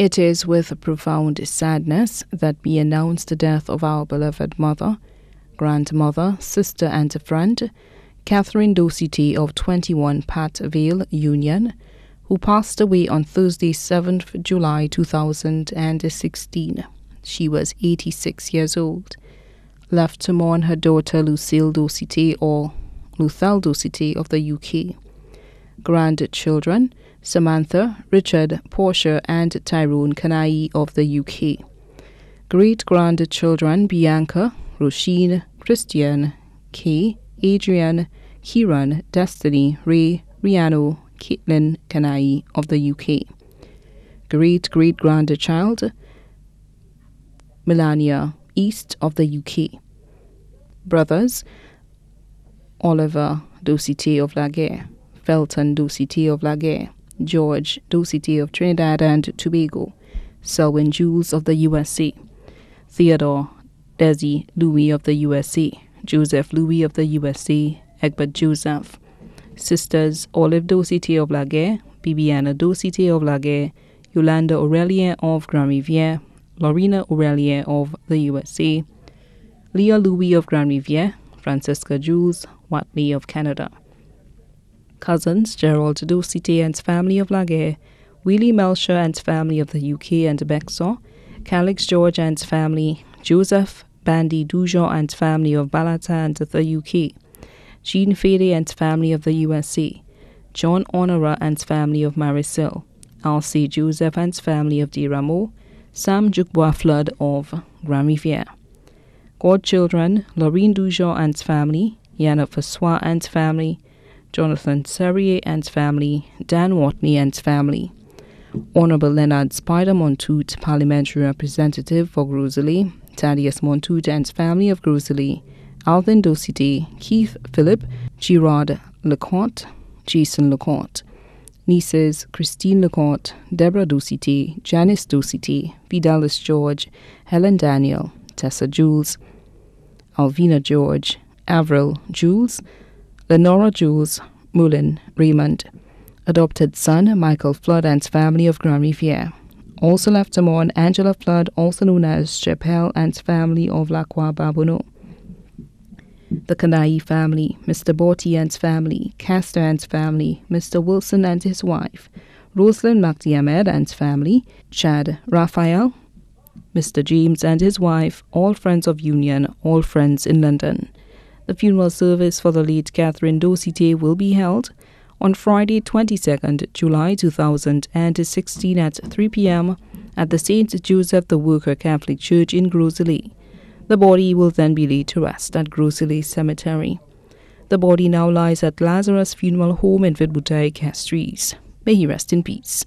It is with profound sadness that we announce the death of our beloved mother, grandmother, sister, and friend, Catherine Dosite of 21 Pat Vale Union, who passed away on Thursday, 7th July 2016. She was 86 years old. Left to mourn her daughter Lucille Dosite or Luthel Dosite of the UK. Grandchildren Samantha, Richard, Portia, and Tyrone Kanai of the UK. Great grandchildren Bianca, Roisin, Christian, Kay, Adrian, Kieran, Destiny, Ray, Riano, Caitlin Kanai of the UK. Great great grandchild Melania East of the UK. Brothers Oliver Dosite of Laguerre, Felton Dosite of Laguerre, George Dosite of Trinidad and Tobago, Selwyn Jules of the USA, Theodore Desi Louis of the USA, Joseph Louis of the USA, Egbert Joseph, sisters Olive Dosite of Laguerre, Bibiana Dosite of Laguerre, Yolanda Aurelien of Grand Riviere, Lorena Aurelien of the USA, Leah Louis of Grand Riviere, Francisca Jules Watley of Canada. Cousins Gerald Dosite and family of Laguerre, Willie Melcher and family of the UK and Bexor, Calix George and family, Joseph Bandy Dujon and family of Balata and the UK, Jean Fede and family of the USA, John Honora and family of Marisule, Alcy Joseph and family of Diramo, Sam Jukbois Flood of Grand Riviere. Godchildren, Laurine Dujon and family, Yana Fassois and family, Jonathan Serrier and family, Dan Watney and family. Honorable Leonard Spider Montoute, Parliamentary Representative for Gros Islet, Thaddeus Montoute and family of Gros Islet, Alvin Dosite, Keith Philip, Girard Lecourt, Jason Lecourt. Nieces Christine Lecourt, Deborah Dosite, Janice Dosite, Fidelis George, Helen Daniel, Tessa Jules, Alvina George, Avril Jules, Lenora Jules, Moulin Raymond. Adopted son Michael Flood and family of Grand Riviere. Also left to mourn Angela Flood, also known as Chappelle and family of Lacroix Babonneau. The Kanai family, Mr. Borty and family, Castor and family, Mr. Wilson and his wife, Rosalind Ahmed and family, Chad Raphael, Mr. James and his wife, all friends of Union, all friends in London. The funeral service for the late Catherine Dosite will be held on Friday, 22nd July 2016 at 3 p.m. at the St. Joseph the Worker Catholic Church in Gros Islet. The body will then be laid to rest at Gros Islet Cemetery. The body now lies at Lazarus Funeral Home in Vide Bouteille, Castries. May he rest in peace.